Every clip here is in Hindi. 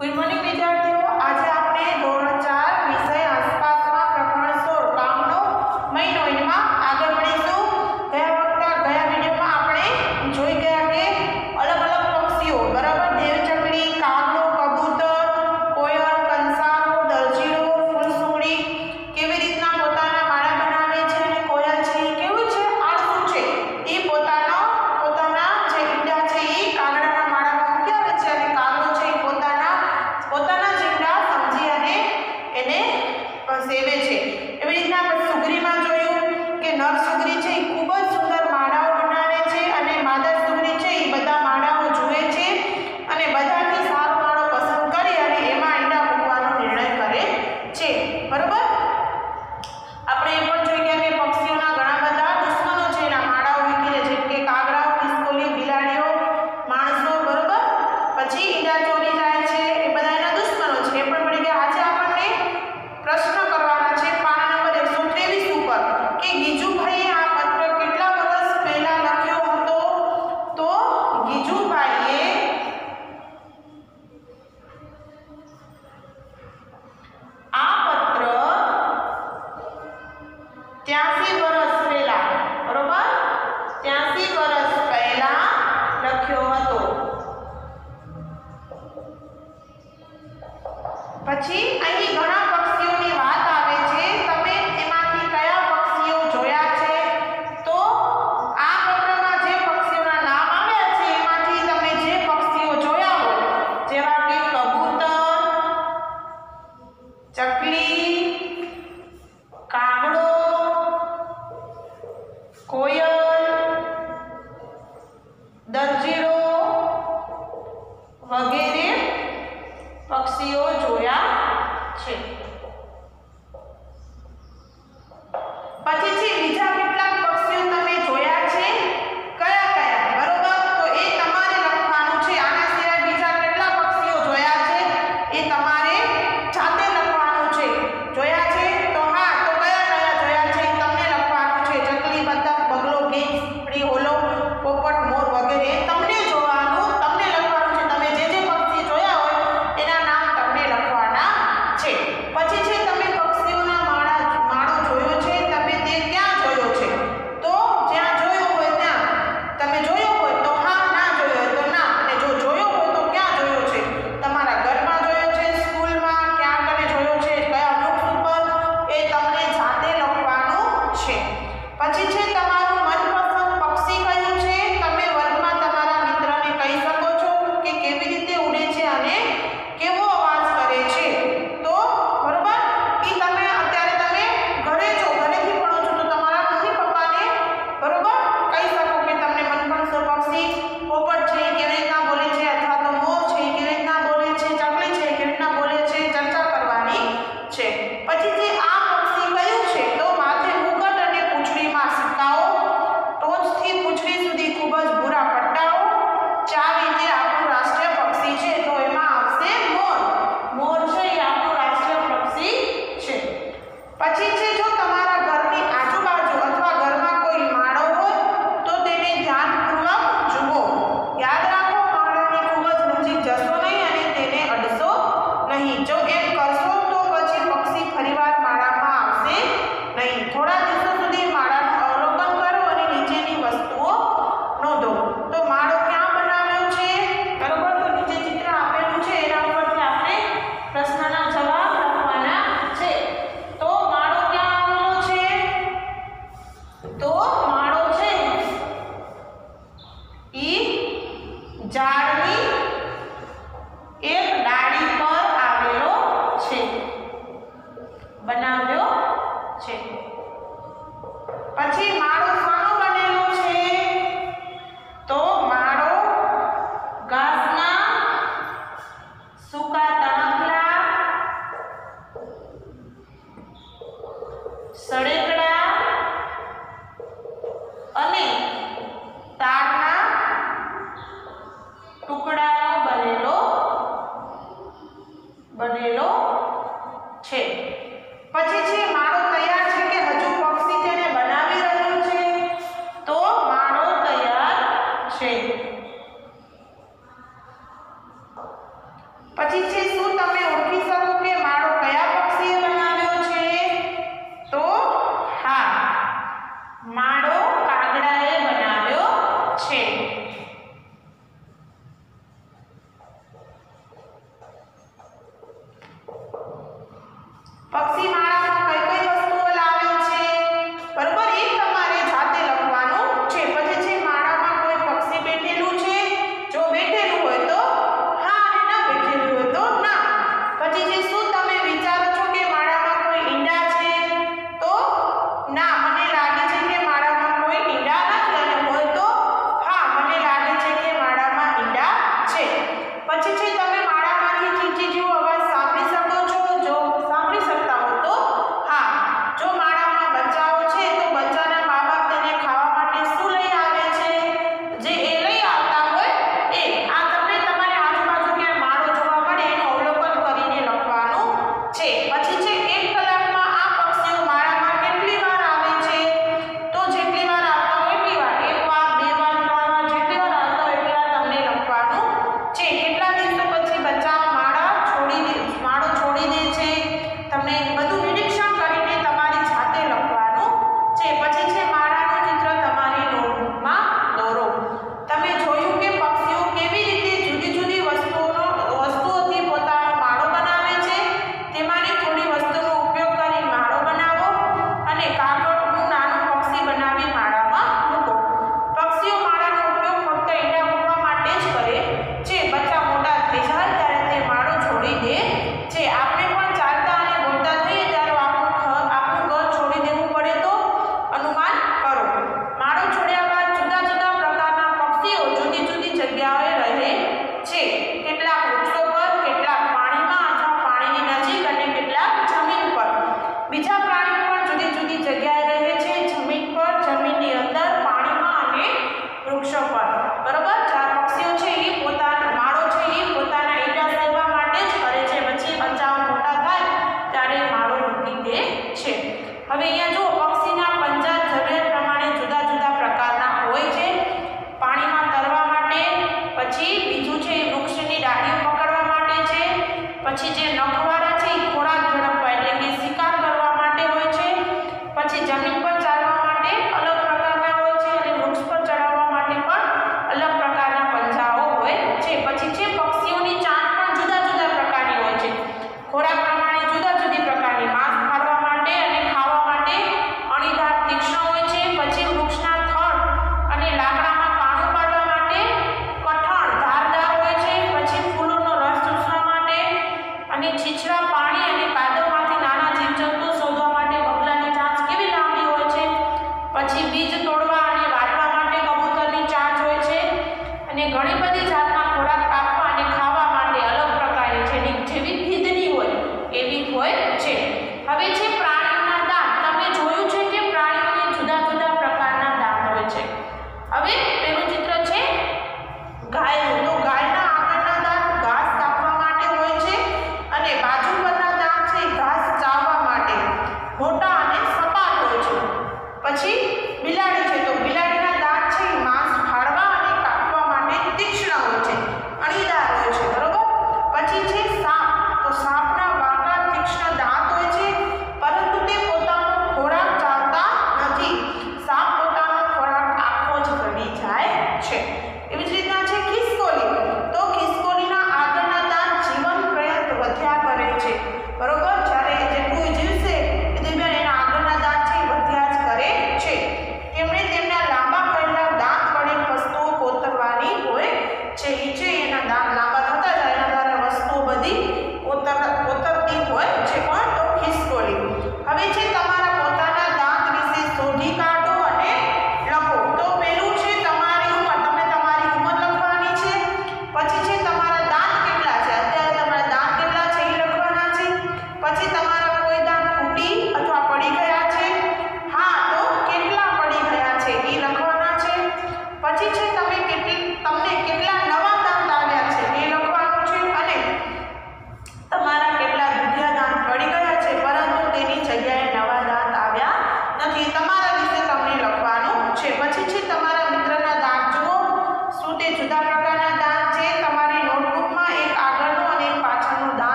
गुड मॉर्निंग विद्यार्थियों। आज आपने दोनों चकली कागड़ो कोयल। પછી અને છીછરા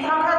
Talk